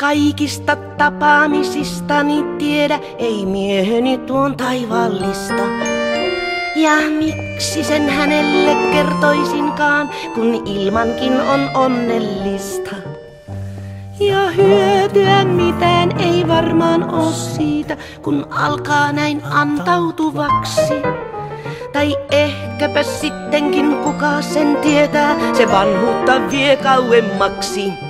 kaikista tapaamisistani tiedä, ei mieheni tuon taivallista. Ja miksi sen hänelle kertoisinkaan, kun ilmankin on onnellista. Ja hyötyä mitään ei varmaan oo siitä, kun alkaa näin antautuvaksi. Tai ehkäpä sittenkin kuka sen tietää, se vanhuutta vie kauemmaksi.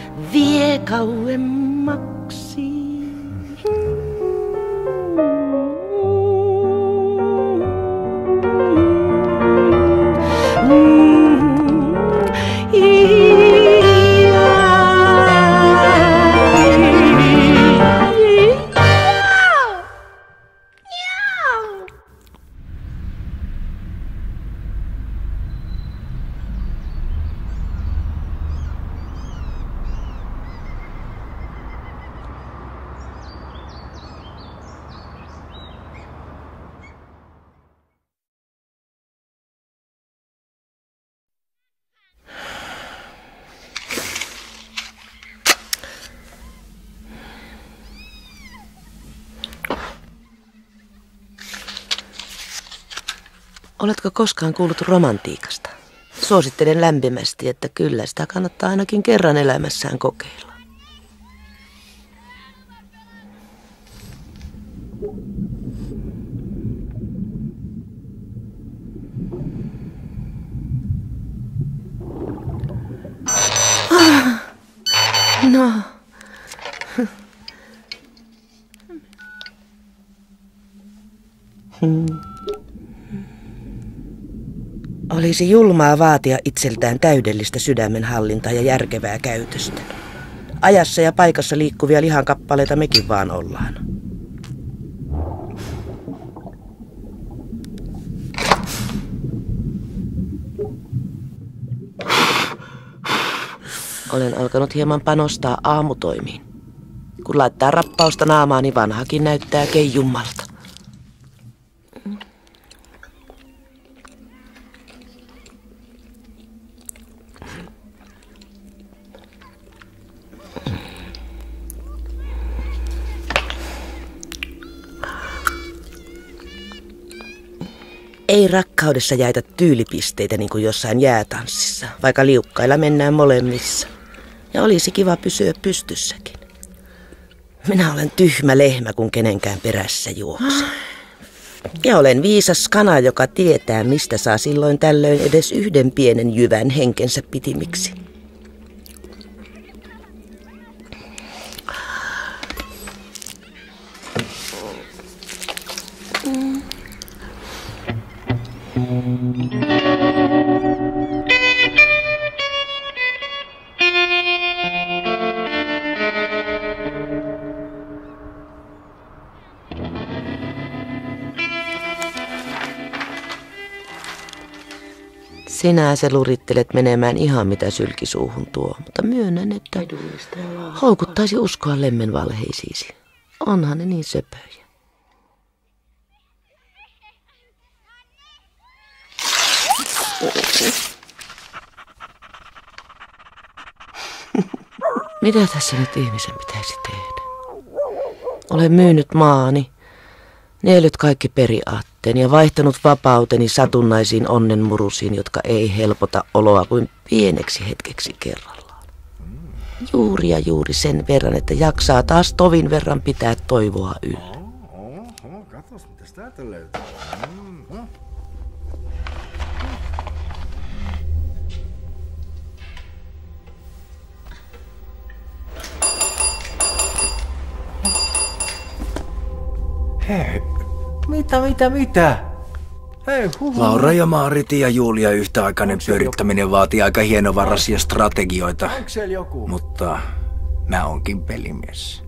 vie kauemmaksi. Oletko koskaan kuullut romantiikasta? Suosittelen lämpimästi, että kyllä sitä kannattaa ainakin kerran elämässään kokeilla. Olisi julmaa vaatia itseltään täydellistä sydämenhallintaa ja järkevää käytöstä. Ajassa ja paikassa liikkuvia lihankappaleita mekin vaan ollaan. Olen alkanut hieman panostaa aamutoimiin. Kun laittaa rappausta naamaani, vanhakin näyttää keijummalta. Ei rakkaudessa jaeta tyylipisteitä niin kuin jossain jäätanssissa, vaikka liukkailla mennään molemmissa. Ja olisi kiva pysyä pystyssäkin. Minä olen tyhmä lehmä, kun kenenkään perässä juokse. Ja olen viisas kana, joka tietää, mistä saa silloin tällöin edes yhden pienen jyvän henkensä pitimiksi. Sinä se lurittelet menemään ihan mitä sylkisuuhun tuo, mutta myönnän, että houkuttaisi uskoa lemmen valheisiisi. Onhan ne niin söpöjä. Mitä tässä nyt ihmisen pitäisi tehdä? Olen myynyt maani, Neelyt kaikki periaatteeni ja vaihtanut vapauteni satunnaisiin onnenmurusiin, jotka ei helpota oloa kuin pieneksi hetkeksi kerrallaan. Juuri ja juuri sen verran, että jaksaa taas tovin verran pitää toivoa yllä. Katos, mitä täältä löytyy. Hei, mitä, mitä, mitä? Hei, huhu. Laura ja Maariti ja Julia yhtäaikainen pyörittäminen vaatii aika hienovaraisia strategioita. joku? Mutta Mä onkin pelimies.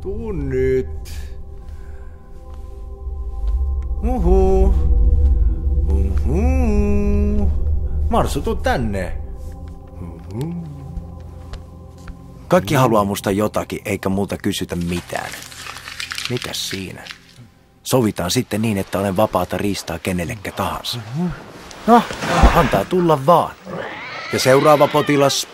Tuu nyt. Uhu. Uhu. Marsu, tuu tänne. Kaikki haluaa musta jotakin, eikä multa kysytä mitään. Mitäs siinä? Sovitaan sitten niin, että olen vapaata riistaa kenellekä tahansa. No, antaa tulla vaan. Ja seuraava potilas.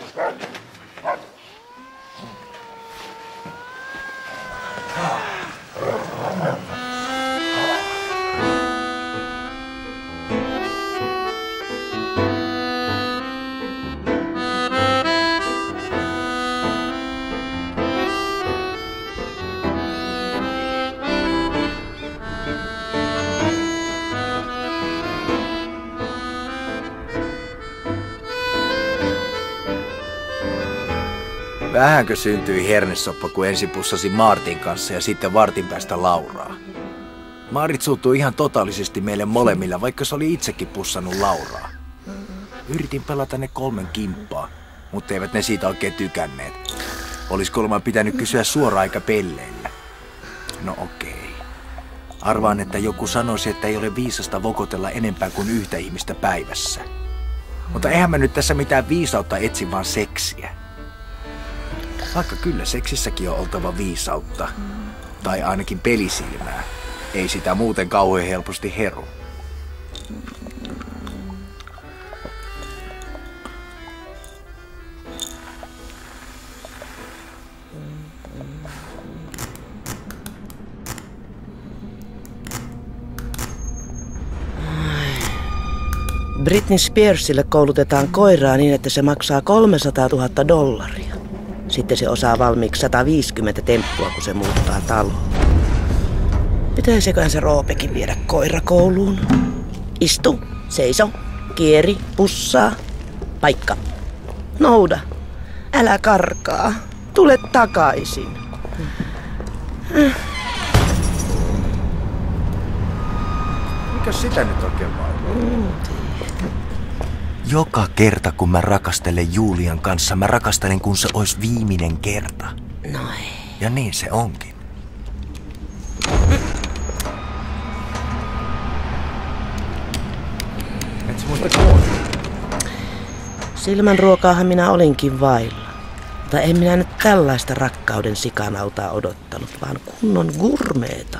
Vähänkö syntyi hernesoppa, kun ensin pussasi Martin kanssa ja sitten vartin päästä Lauraa. Maarit suuttui ihan totaalisesti meille molemmilla, vaikka se oli itsekin pussannut Lauraa. Yritin pelata ne kolmen kimppaa, mutta eivät ne siitä oikein tykänneet. Olis kolman pitänyt kysyä suoraan eikä pelleillä. No okei. Arvaan, että joku sanoisi, että ei ole viisasta vokotella enempää kuin yhtä ihmistä päivässä. Mutta eihän mä nyt tässä mitään viisautta etsi, vaan seksiä. Vaikka kyllä seksissäkin on oltava viisautta. Tai ainakin pelisilmää. Ei sitä muuten kauhean helposti heru. Britney Spearsille koulutetaan koiraa niin, että se maksaa 300 000 dollaria. Sitten se osaa valmiiksi 150 temppua, kun se muuttaa taloon. Pitäisiköhän se Roopekin viedä koirakouluun? Istu, seiso, kieri, pussaa, paikka. Nouda, älä karkaa, tule takaisin. Mikä sitä nyt oikein vaivaa? Joka kerta kun mä rakastelen Julian kanssa, mä rakastelen kun se olisi viimeinen kerta. No ei. Ja niin se onkin. Et sä muista. Silmän ruokaahan minä olinkin vailla. Mutta en minä nyt tällaista rakkauden sikanautaa odottanut, vaan kunnon gurmeeta.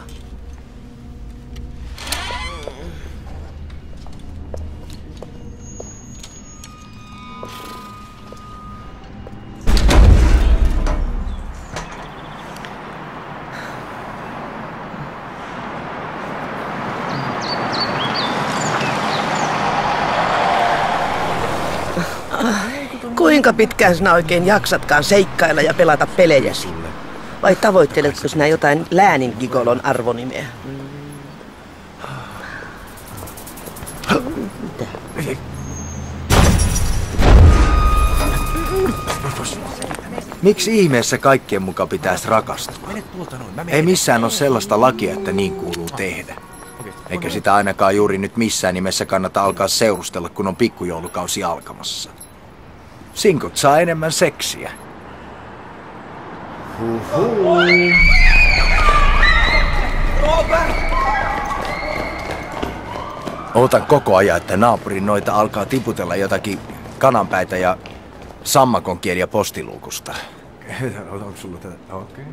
Kuinka pitkään sinä oikein jaksatkaan seikkailla ja pelata pelejäsi? Vai tavoitteletko sinä jotain läänin gigolon arvonimeä? Miksi ihmeessä kaikkien mukaan pitäisi rakastua? Ei missään ole sellaista lakia, että niin kuuluu tehdä. Eikä sitä ainakaan juuri nyt missään nimessä kannata alkaa seurustella, kun on pikkujoulukausi alkamassa. Sinkut saa enemmän seksiä. Ootan koko ajan, että naapurin noita alkaa tiputella jotakin kananpäitä ja sammakon kieliä postiluukusta. Onko sulla tätä? Okei.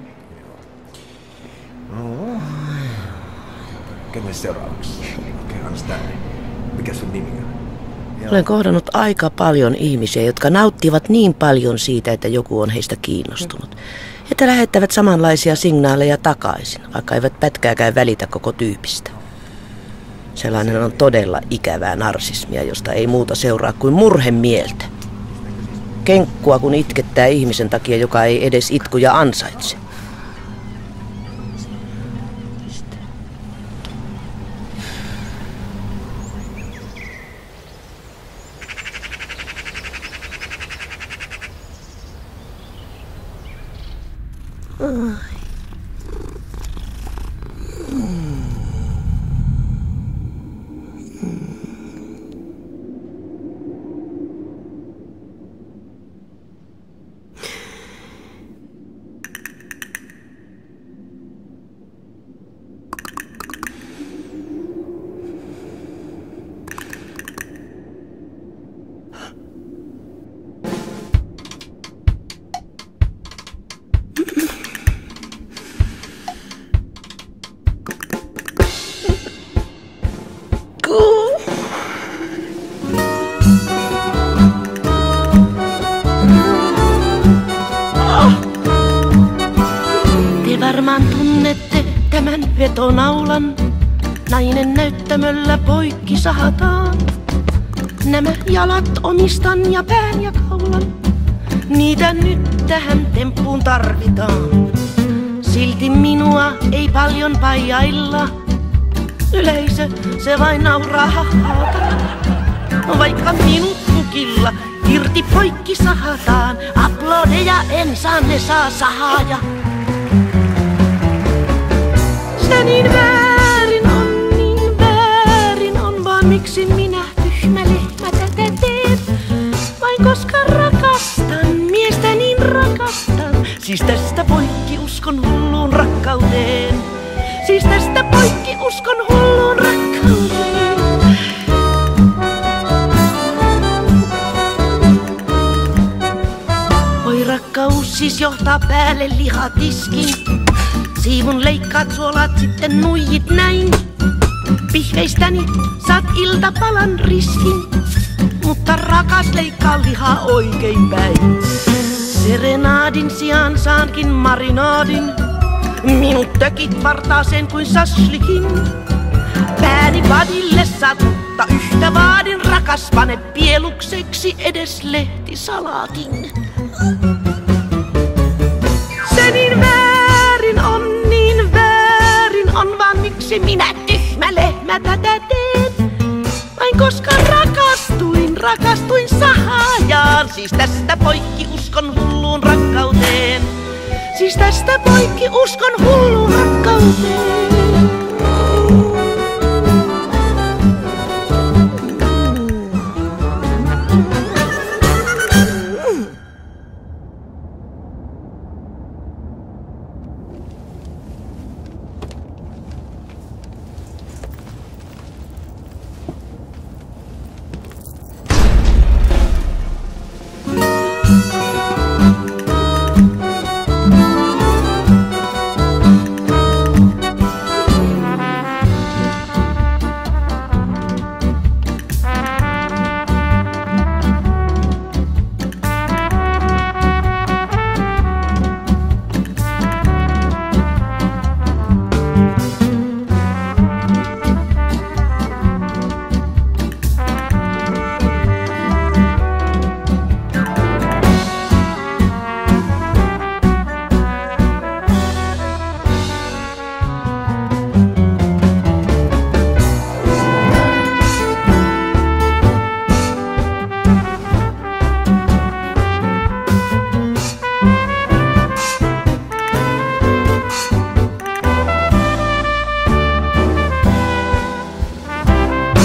No. Kenen seuraavaksi? Okei, sitä. Mikä sun nimi on? Olen kohdannut aika paljon ihmisiä, jotka nauttivat niin paljon siitä, että joku on heistä kiinnostunut, että lähettävät samanlaisia signaaleja takaisin, vaikka eivät pätkääkään välitä koko tyypistä. Sellainen on todella ikävää narsismia, josta ei muuta seuraa kuin murhemieltä. Kenkkua, kun itkettää ihmisen takia, joka ei edes itkuja ansaitse. Ugh. Vetonaulan. Nainen näyttämöllä poikki sahataan. Nämä jalat omistan ja pään ja kaulan. Niitä nyt tähän temppuun tarvitaan. Silti minua ei paljon pajailla. Yleisö, se vain nauraa hahaata. Vaikka minut pukilla irti poikki sahataan, aplodeja en saa, ne saa sahaaja. Rakkaus siis johtaa päälle lihatiskin. Siivun leikkaat suolat sitten nuijit näin. Pihveistäni saat iltapalan riskin. Mutta rakas leikkaa lihaa oikein päin. Serenaadin sijaan saankin marinaadin. Minut tökit vartaaseen kuin sashlikin. Pääni vadille satta yhtä vaadin rakas pane pielukseksi edes lehtisalaatin. Se niin väärin on, niin väärin on, vaan miksi minä tyhmä lehmä tätä teen? Vain koska rakastuin, rakastuin sahaajaan, siis tästä poikki uskon hulluun rakkauteen. Siis tästä poikki uskon hulluun rakkauteen.